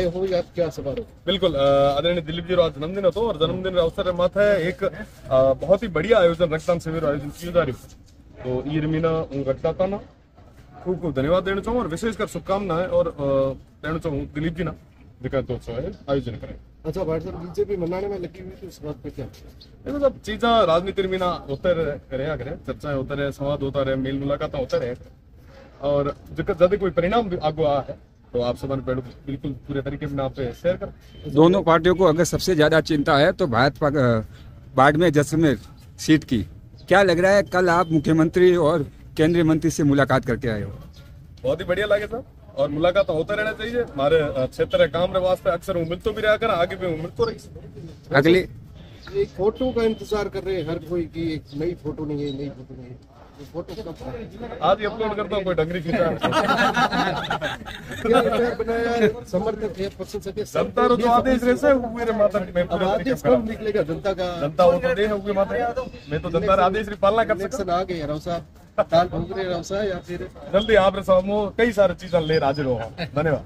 हो या क्या सवाल? बिल्कुल आदरणीय दिलीप जी आज जन्मदिन હતો और जन्मदिन अवसर माथे एक बहुत ही बढ़िया आयोजन रक्तदान शिविर आयोजन किया जा रही तो ई रमीना हूँ रक्तदाता ना खूब खूब धन्यवाद देना चाहूँ और विशेषकर शुभकामनाएँ और देना चाहूँ दिलीप जी ना जेका तो उत्सव है आयोजन करें। अच्छा भाई साहब बीजेपी मनाने में लगी हुई थी उस बात पे क्या? ये मतलब चीजा राजनीति होते रहे करे चर्चाएँ होते रहे संवाद होता रहे मेल मुलाकात होते रहे। और जब कोई परिणाम आगो आ है तो आप सब बिल्कुल पूरे तरीके से आप पे शेयर करें। दोनों पार्टियों को अगर सबसे ज़्यादा चिंता है तो अ, बाड़मेर जैसलमेर सीट की। क्या लग रहा है कल आप मुख्यमंत्री और केंद्रीय मंत्री से मुलाकात करके आए हो? बहुत ही बढ़िया लगे साहब और मुलाकात होते रहना चाहिए। हमारे क्षेत्र काम रे वास्ते अक्सर हूँ तो भी रहा कर आगे भी हूँ तो रही। अगली एक फ़ोटो का इंतज़ार कर रहे हैं हर कोई की एक नई फ़ोटो नहीं है नई फ़ोटो नहीं है। ये फ़ोटो आज ही अपलोड करता हूँ कोई डंगरी खींचा समर्थक है पसंद सके जनता रो जो आदेश रहसे हुए रे माता मैं अब आदेश कब निकलेगा? जनता का जनता वो तो दे है हुए माता मैं तो जनता आदेश री पालना कर सकता आ गए राव साहब। ताल ठोक रहे राव साहब या फिर जल्दी आप रे सामने कई सारी चीज़ें ले हाजिर हो धन्यवाद